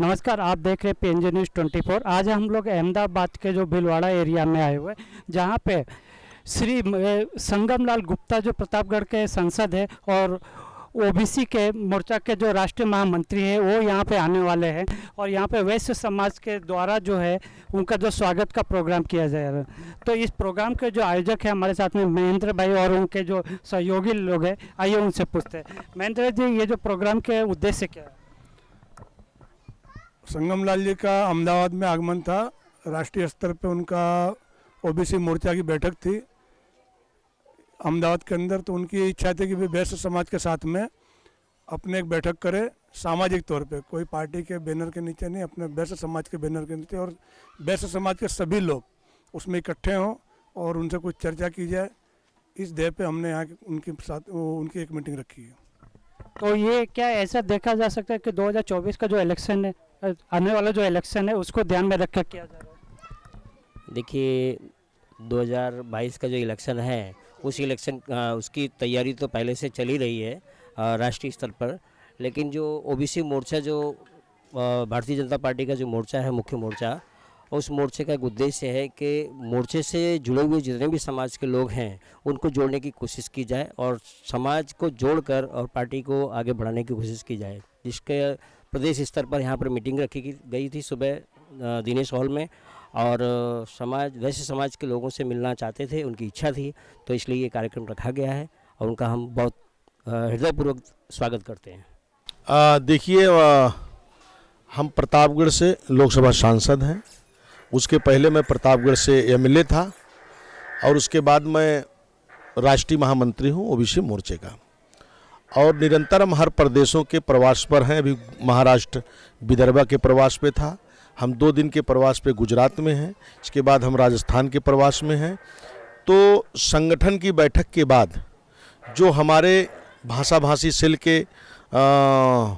नमस्कार आप देख रहे हैं पी न्यूज़ ट्वेंटी फोर। आज हम लोग अहमदाबाद के जो भिलवाड़ा एरिया में आए हुए जहाँ पे श्री अ, संगम लाल गुप्ता जो प्रतापगढ़ के सांसद है और ओबीसी के मोर्चा के जो राष्ट्रीय महामंत्री हैं वो यहाँ पे आने वाले हैं और यहाँ पे वैश्य समाज के द्वारा जो है उनका जो स्वागत का प्रोग्राम किया जा रहा है। तो इस प्रोग्राम के जो आयोजक हैं हमारे साथ में महेंद्र भाई और उनके जो सहयोगी लोग हैं आइए उनसे पूछते हैं। महेंद्र जी ये जो प्रोग्राम के उद्देश्य क्या है? संगम लाल जी का अहमदाबाद में आगमन था। राष्ट्रीय स्तर पे उनका ओबीसी मोर्चा की बैठक थी। अहमदाबाद के अंदर तो उनकी इच्छा थी कि वे वैश्य समाज के साथ में अपने एक बैठक करें, सामाजिक तौर पे। कोई पार्टी के बैनर के नीचे नहीं, अपने वैश्य समाज के बैनर के नीचे। और वैश्य समाज के सभी लोग उसमें इकट्ठे हों और उनसे कुछ चर्चा की जाए। इस ध्येय पे हमने यहाँ उनके साथ उनकी एक मीटिंग रखी है। तो ये क्या ऐसा देखा जा सकता है कि 2024 का जो इलेक्शन है आने वाला जो इलेक्शन है, उसको ध्यान में रख कर किया जा रहा है। देखिए 2022 का जो इलेक्शन है, उस इलेक्शन उसकी तैयारी तो पहले से चल रही है राष्ट्रीय स्तर पर। लेकिन जो ओबीसी मोर्चा, जो भारतीय जनता पार्टी का जो मोर्चा है, मुख्य मोर्चा, उस मोर्चे का एक उद्देश्य है कि मोर्चे से जुड़े हुए जितने भी समाज के लोग हैं, उनको जोड़ने की कोशिश की जाए और समाज को जोड़कर और पार्टी को आगे बढ़ाने की कोशिश की जाए, जिसके प्रदेश स्तर पर यहाँ पर मीटिंग रखी गई थी सुबह दिनेश हॉल में और समाज वैसे समाज के लोगों से मिलना चाहते थे, उनकी इच्छा थी तो इसलिए ये कार्यक्रम रखा गया है और उनका हम बहुत हृदयपूर्वक स्वागत करते हैं। देखिए हम प्रतापगढ़ से लोकसभा सांसद हैं। उसके पहले मैं प्रतापगढ़ से एमएलए था और उसके बाद मैं राष्ट्रीय महामंत्री हूँ, ओबीसी मोर्चे का। और निरंतर हम हर प्रदेशों के प्रवास पर हैं। अभी महाराष्ट्र विदर्भा के प्रवास पे था। हम दो दिन के प्रवास पे गुजरात में हैं। इसके बाद हम राजस्थान के प्रवास में हैं। तो संगठन की बैठक के बाद जो हमारे भाषा भाषी सेल के आ,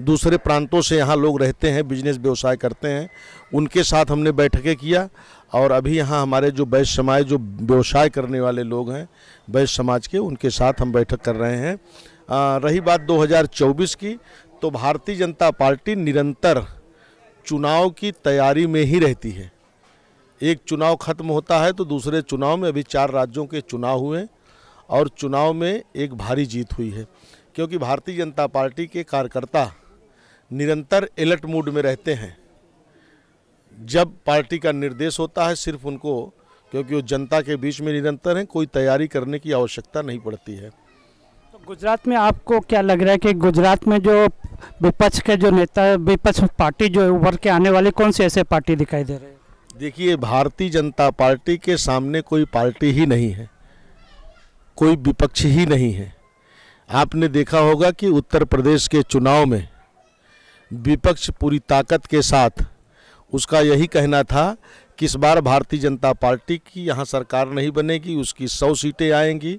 दूसरे प्रांतों से यहाँ लोग रहते हैं बिज़नेस व्यवसाय करते हैं उनके साथ हमने बैठकें किया। और अभी यहाँ हमारे जो वैश्य समाज जो व्यवसाय करने वाले लोग हैं वैश्य समाज के उनके साथ हम बैठक कर रहे हैं। रही बात 2024 की तो भारतीय जनता पार्टी निरंतर चुनाव की तैयारी में ही रहती है। एक चुनाव खत्म होता है तो दूसरे चुनाव में अभी चार राज्यों के चुनाव हुए और चुनाव में एक भारी जीत हुई है, क्योंकि भारतीय जनता पार्टी के कार्यकर्ता निरंतर अलर्ट मूड में रहते हैं। जब पार्टी का निर्देश होता है सिर्फ़ उनको, क्योंकि वो जनता के बीच में निरंतर हैं, कोई तैयारी करने की आवश्यकता नहीं पड़ती है। गुजरात में आपको क्या लग रहा है कि गुजरात में जो विपक्ष के जो नेता, विपक्ष पार्टी जो उभर के आने वाली कौन सी ऐसे पार्टी दिखाई दे रही है? देखिए, भारतीय जनता पार्टी के सामने कोई पार्टी ही नहीं है। कोई विपक्ष ही नहीं है। आपने देखा होगा कि उत्तर प्रदेश के चुनाव में विपक्ष पूरी ताकत के साथ, उसका यही कहना था कि इस बार भारतीय जनता पार्टी की यहाँ सरकार नहीं बनेगी, उसकी सौ सीटें आएँगी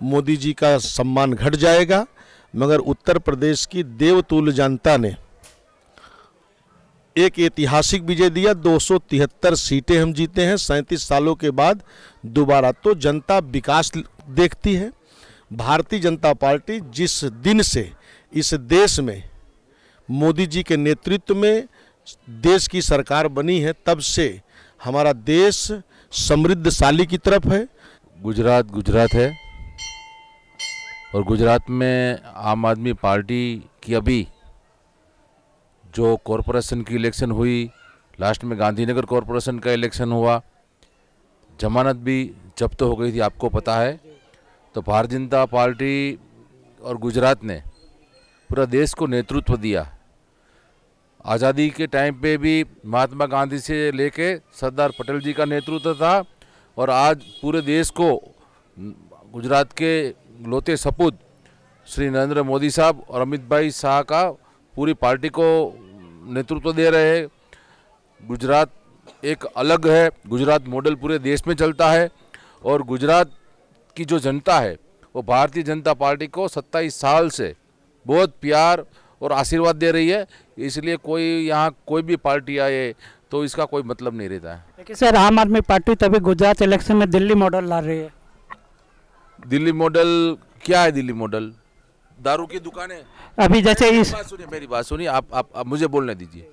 मोदी जी का सम्मान घट जाएगा, मगर उत्तर प्रदेश की देवतुल जनता ने एक ऐतिहासिक विजय दिया। दो सौ तिहत्तर सीटें हम जीते हैं। सैंतीस सालों के बाद दोबारा तो जनता विकास देखती है। भारतीय जनता पार्टी जिस दिन से इस देश में मोदी जी के नेतृत्व में देश की सरकार बनी है, तब से हमारा देश समृद्धशाली की तरफ़ है। गुजरात गुजरात है। और गुजरात में आम आदमी पार्टी की अभी जो कॉरपोरेशन की इलेक्शन हुई, लास्ट में गांधीनगर कॉरपोरेशन का इलेक्शन हुआ, जमानत भी जब्त हो गई थी, आपको पता है। तो भारतीय जनता पार्टी और गुजरात ने पूरा देश को नेतृत्व दिया। आज़ादी के टाइम पे भी महात्मा गांधी से लेके सरदार पटेल जी का नेतृत्व था और आज पूरे देश को गुजरात के लोते सपूत, श्री नरेंद्र मोदी साहब और अमित भाई शाह का पूरी पार्टी को नेतृत्व दे रहे हैं। गुजरात एक अलग है, गुजरात मॉडल पूरे देश में चलता है और गुजरात की जो जनता है, वो भारतीय जनता पार्टी को 27 साल से बहुत प्यार और आशीर्वाद दे रही है। इसलिए कोई यहाँ कोई भी पार्टी आए तो इसका कोई मतलब नहीं रहता है। लेकिन सर, आम आदमी पार्टी तभी गुजरात इलेक्शन में दिल्ली मॉडल ला रही है। दिल्ली मॉडल क्या है दिल्ली मॉडल? दारू की दुकानें अभी जैसे मेरी इस बात सुनिए मेरी बात सुनिए आप आप, आप मुझे बोलने दीजिए।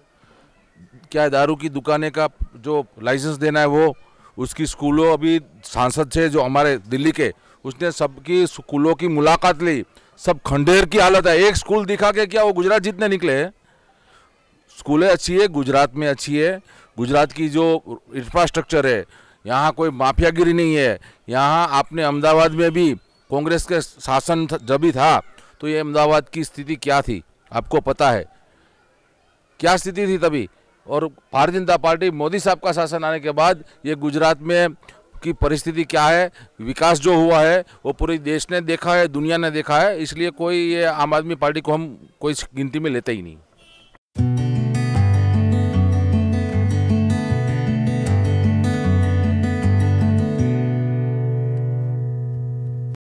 क्या है दारू की दुकानें का जो लाइसेंस देना है वो? उसकी स्कूलों अभी सांसद थे जो हमारे दिल्ली के उसने सबकी स्कूलों की मुलाकात ली। सब खंडेर की हालत है। एक स्कूल दिखा के क्या वो गुजरात जीतने निकले हैं? स्कूलें अच्छी है गुजरात में अच्छी है। गुजरात की जो इंफ्रास्ट्रक्चर है यहाँ कोई माफियागिरी नहीं है। यहाँ आपने अहमदाबाद में भी कांग्रेस के शासन जब भी था तो ये अहमदाबाद की स्थिति क्या थी, आपको पता है? क्या स्थिति थी तभी? और भारतीय जनता पार्टी मोदी साहब का शासन आने के बाद ये गुजरात में की परिस्थिति क्या है? विकास जो हुआ है, वो पूरे देश ने देखा है, दुनिया ने देखा है, इसलिए कोई ये आम आदमी पार्टी को हम कोई गिनती में लेते ही नहीं।